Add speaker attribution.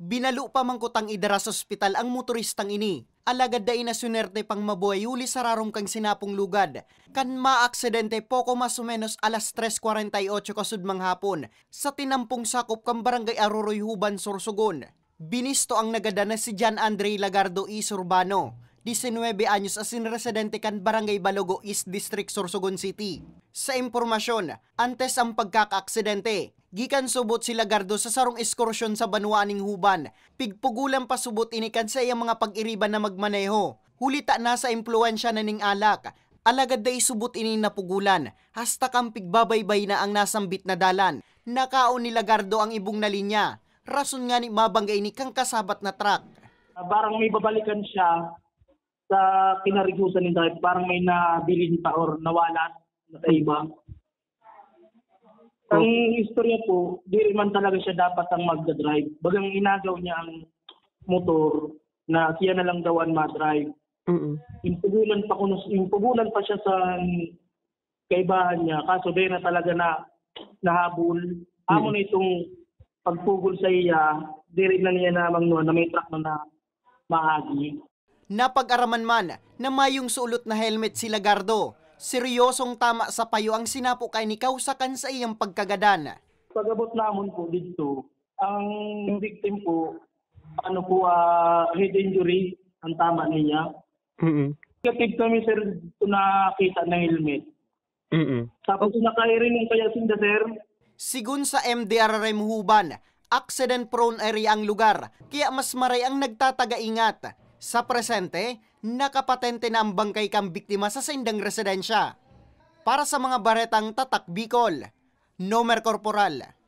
Speaker 1: Binalo pa mangkutang idara sa ospital ang motoristang ini. Alagad da ina sunerte pang mabuhay uli sa rarong kang sinapong lugad. Kan maaksidente poko mas o menos alas 3.48 kasudmang hapon sa tinampong sakop kang barangay Aroroy Huban, Sorsogon. Binisto ang nagada na si John Andre Lagardo E. Surbano, 19 anyos asin residente kan Barangay Balogo East District, Sorsogon City. Sa impormasyon, antes ang pagkakaaksidente, gikan subot si Lagardo sa sarong ekskursyon sa Banwaning Huban. Pigpugulan pa subot inikan sa iyang mga pag-iriban na magmaneho. Hulita na sa impluensya na ning alak. Alagad day subot ini napugulan, hasta kang pigbabaybay na ang nasambit na dalan. Nakaon ni Lagardo ang ibong na linya. Rason nga ni mabanggay ni kang kasabat na truck.
Speaker 2: Ah, parang may babalikan siya sa kinarigusan ni Dahil parang may nabilin pa or nawala sa iba. Ang istorya po, di rin man talaga siya dapat ang magdadrive. Bagang inagaw niya ang motor na siya na lang daw ang ma-drive. Impugulan pa, kuno, impugulan pa siya sa kaibahan niya. Kaso di na talaga na nahabol. Amo na itong pagpugol sa iya, di rin na niya namang no, na may truck na na maagi.
Speaker 1: Napag-araman man na mayong sulot na helmet si Lagardo. Seryosong tama sa payo ang sinapo kay ni kausakan sa iyang pagkagadan.
Speaker 2: Pagabot namon po dito, ang victim po, ano po, ah, head injury, ang tama niya. Kapit kami sir, nakita na helmet. Tapos nakairin yung kaya sinda sir,
Speaker 1: Sigun sa MDRRM Huban, accident-prone area ang lugar, kaya mas maray ang nagtatagaingat. Sa presente, nakapatente na ang bangkay kang biktima sa sindang residensya. Para sa mga baretang tatak Bicol, Nomer Corporal,